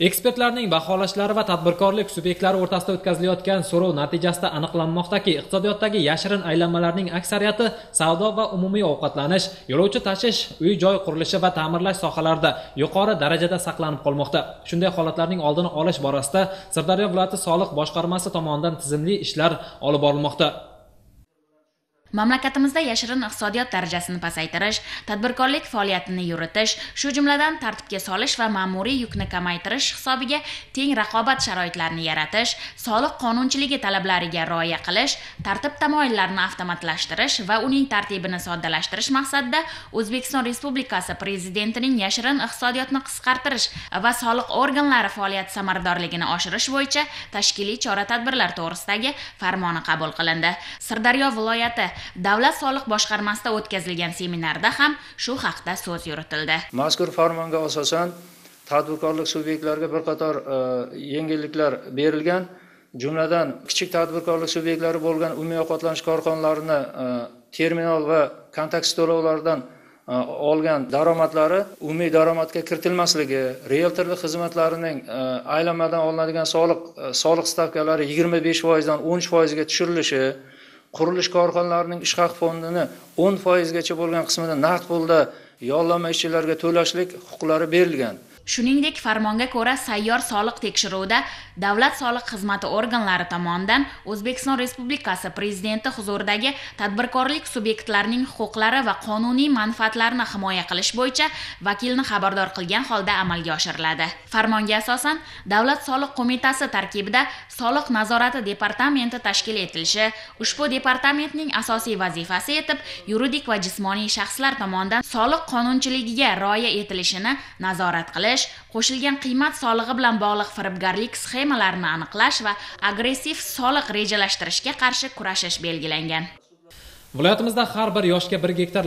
Ekspertlarning baholashlari va tadbirkorlik subyektlari o'rtasida o'tkazilayotgan so'rov natijasida aniqlanmoqdaki, iqtisodiyotdagi yashirin aylanmalarning aksariyati savdo va umumiy ovqatlanish, yo'lovchi tashish, uy-joy qurilishi va ta'mirlash sohalarida yuqori darajada saqlanib qolmoqda. Shunday holatlarning oldini olish borasida Sirdaryo viloyati soliq boshqarmasi tomonidan tizimli ishlar olib borilmoqda. Mamlakatimizda yashirin iqtisodiyot darajasini pasaytirish tadbirkorlik faoliyatini yuritish shu jumladan tartibga solish va ma'muriy yukni kamaytirish hisobiga teng raqobat sharoitlarini yaratish soliq qonunchiligi talablariga rioya qilish tartib tamoyillarini avtomatlashtirish va uning tartibini soddalashtirish maqsadida o'zbekiston respublikasi prezidentining yashirin iqtisodiyotni qisqartirish va soliq organlari faoliyati samaradorligini oshirish bo'yicha tashkiliy chora tadbirlar to'g'risidagi farmoni qabul qilindi. Sirdaryo viloyati davlat soliq boshqarmasida o'tkazilgan seminarda ham shu haqda so'z yuritildi. Mazkur farmonga asosan tadbirkorlik subyektlariga bir qator e, yengilliklar berilgan. Jumladan kichik tadbirkorlik subyektlari bo'lgan umumiy ovqatlanish korxonalarini e, terminal va kontakt to'lovlardan e, olgan daromadlari umumiy daromadga kiritilmasligi rieltorlik xizmatlarining e, aylanmadan olinadigan soliq e, soliq stavkalari yigirma besh foizdan o'n uch foizga tushirilishi qurilish korxonalarining ish haq fondini o'n foizgacha bo'lgan qismini naqd pulda yollanma ishchilarga to'lashlik huquqlari berilgan. Shuningdek farmonga ko'ra sayyor soliq tekshiruvida davlat soliq xizmati organlari tomonidan o'zbekiston respublikasi prezidenti huzuridagi tadbirkorlik subyektlarining huquqlari va qonuniy manfaatlarini himoya qilish bo'yicha vakilni xabardor qilgan holda amalga oshiriladi. Farmonga asosan davlat soliq qo'mitasi tarkibida soliq nazorati departamenti tashkil etilishi ushbu departamentning asosiy vazifasi etib yuridik va jismoniy shaxslar tomonidan soliq qonunchiligiga rioya etilishini nazorat qilish qilish qo'shilgan qiymat solig'i bilan bog'liq firibgarlik sxemalarini aniqlash va agressiv soliq rejalashtirishga qarshi kurashish belgilangan. Viloyatimizda har bir yoshga bir gektar